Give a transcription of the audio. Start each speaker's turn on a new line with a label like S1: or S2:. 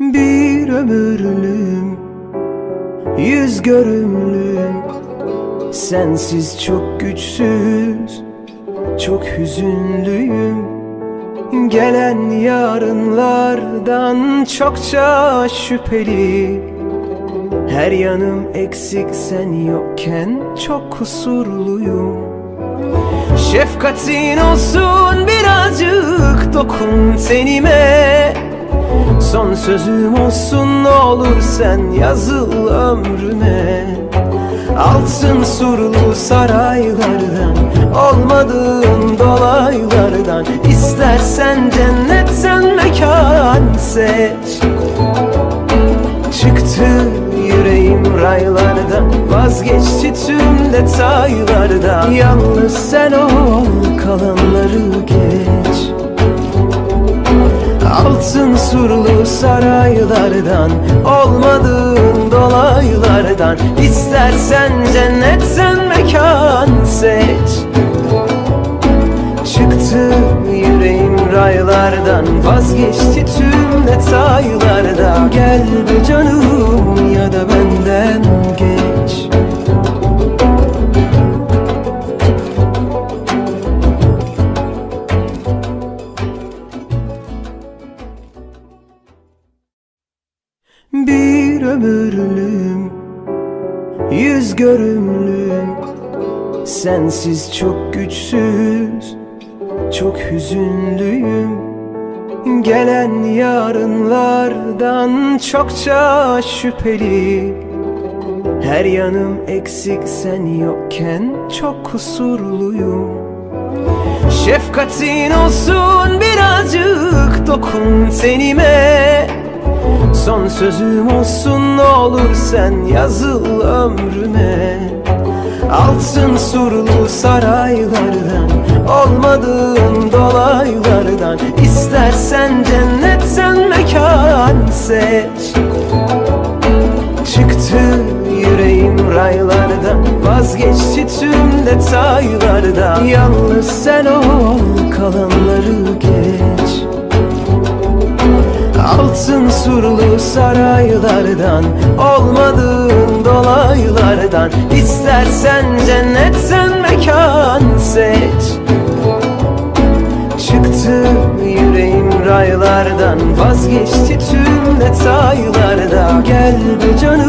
S1: Bir ömürlüm Yüz görümlüm. Sensiz çok güçsüz Çok hüzünlüyüm. Gelen yarınlardan çokça şüpheli. Her yanım eksik sen yokken çok kusurluyum. Şefkatin olsun birazcık dokun tenime Son sözüm olsun ne olur sen yazıl ömrüme. Altın surlu saraylardan Olmadığın dolaylardan. İstersen cennetten mekan seç. Çıktı yüreğim raylardan Vazgeçti tüm detaylardan. Yalnız sen ol kalanları geç Altın surlu saraylardan Olmadığın dolaylardan. İstersen cennetten mekan seç. Çıktı yüreğim raylardan Vazgeçti tüm detaylardan. Gel be canım ömürlüm Yüz görümlüm. Sensiz çok güçsüz Çok hüzünlüyüm. Gelen yarınlardan çokça şüpheli. Her yanım eksik sen yokken çok kusurluyum. Şefkatin olsun birazcık dokun tenime Son sözüm olsun ne olur sen yazıl ömrüme Altın surlu saraylardan Olmadığın dolaylardan. İstersen cennetten mekan seç. Çıktı yüreğim raylardan Vazgeçti tüm detaylardan. Yalnız sen ol kalanları geç Altın surlu saraylardan Olmadığın dolaylardan. İstersen cennetten mekan seç. Çıktı yüreğim raylardan Vazgeçti tüm detaylardan Gel be canım